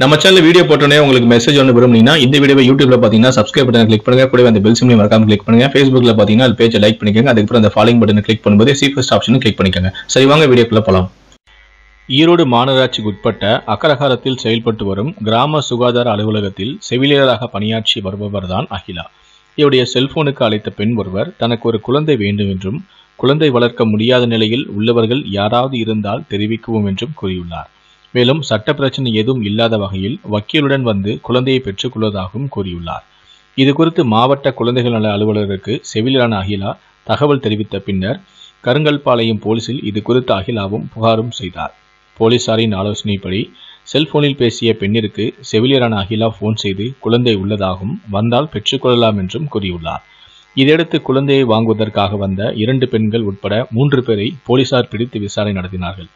நம்ம channel video போட்டோன்னே உங்களுக்கு மெசேஜ் ஒன்று விரும்புனீங்கன்னா இந்த வீடியோ யூடியூப்ல பார்த்தீங்கன்னா சப்ஸ்கிரைப் பட்டன் கிளிக் பண்ணுங்க. கூட அந்த பெல் சிம்லையும் மறக்காம கிளிக் பண்ணுங்க. ஃபேஸ்புக்ல பார்த்தீங்கன்னா அது பேஜை லைக் பண்ணிக்கோங்க. அதுக்கப்புறம் அந்த ஃபாலோயிங் பட்டனை கிளிக் பண்ணும்போது சீஃபஸ்ட் ஆப்ஷனும் கிளிக் பண்ணிக்கோங்க. சரி வாங்க வீடியோக்குள்ள போலாம். ஈரோடு மாநகராட்சிக்கு உட்பட்ட அக்கரகாரத்தில் செயல்பட்டு வரும் கிராம சுகாதார அலுவலகத்தில் செவிலியராக பணியாற்றி வருபவர் தான் அகிலா. இவருடைய செல்போனுக்கு அழைத்த பெண் ஒருவர் தனக்கு ஒரு குழந்தை வேண்டும் என்றும் குழந்தை வளர்க்க முடியாத நிலையில் உள்ளவர்கள் யாராவது இருந்தால் தெரிவிக்கவும் என்றும் கூறியுள்ளார். மேலும் சட்ட பிரச்சனை எதுவும் இல்லாத வகையில் வக்கீலுடன் வந்து குழந்தையை பெற்றுக்கொள்வதாகவும் கூறியுள்ளார். இது குறித்து மாவட்ட குழந்தைகள் நல அலுவலருக்கு செவிலியரான அகிலா தகவல் தெரிவித்த பின்னர் கருங்கல்பாளையம் போலீசில் இது குறித்து அகிலாவும் புகாரும் செய்தார். போலீசாரின் ஆலோசனைப்படி செல்போனில் பேசிய பெண்ணிற்கு செவிலியரான அகிலா போன் செய்து குழந்தை உள்ளதாகவும் வந்தால் பெற்றுக்கொள்ளலாம் என்றும் கூறியுள்ளார். இதையடுத்து குழந்தையை வாங்குவதற்காக வந்த இரண்டு பெண்கள் உட்பட மூன்று பேரை போலீசார் பிடித்து விசாரணை நடத்தினார்கள்.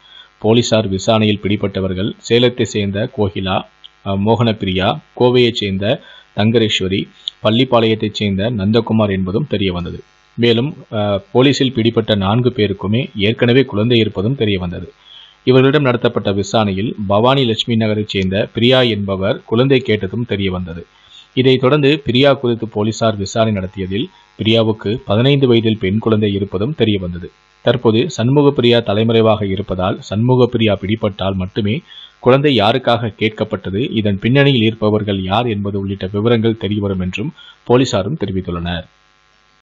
போலீசார் விசாரணையில் பிடிபட்டவர்கள் சேலத்தை சேர்ந்த கோகிலா மோகனப்பிரியா கோவையைச் சேர்ந்த தங்கரேஸ்வரி பள்ளிப்பாளையத்தைச் சேர்ந்த நந்தகுமார் என்பதும் தெரிய வந்தது மேலும் போலீசில் பிடிபட்ட நான்கு பேருக்குமே ஏற்கனவே குழந்தை இருப்பதும் தெரிய வந்தது இவர்களிடம் நடத்தப்பட்ட விசாரணையில் பவானி லட்சுமி நகரைச் சேர்ந்த பிரியா என்பவர் குழந்தை கேட்டதும் தெரிய வந்தது இதைத் தொடர்ந்து பிரியா குறித்து போலீசார் விசாரணை நடத்தியதில் பிரியாவுக்கு பதினைந்து வயதில் பெண் குழந்தை இருப்பதும் தெரியவந்தது. தற்போது சண்முக பிரியா தலைமறைவாக இருப்பதால் சண்முக பிரியா பிடிபட்டால் மட்டுமே குழந்தை யாருக்காக கேட்கப்பட்டது இதன் பின்னணியில் இருப்பவர்கள் யார் என்பது உள்ளிட்ட விவரங்கள் தெரியவரும் என்றும் போலீசாரும் தெரிவித்துள்ளனர்.